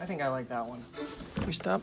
I think I like that one. We stop?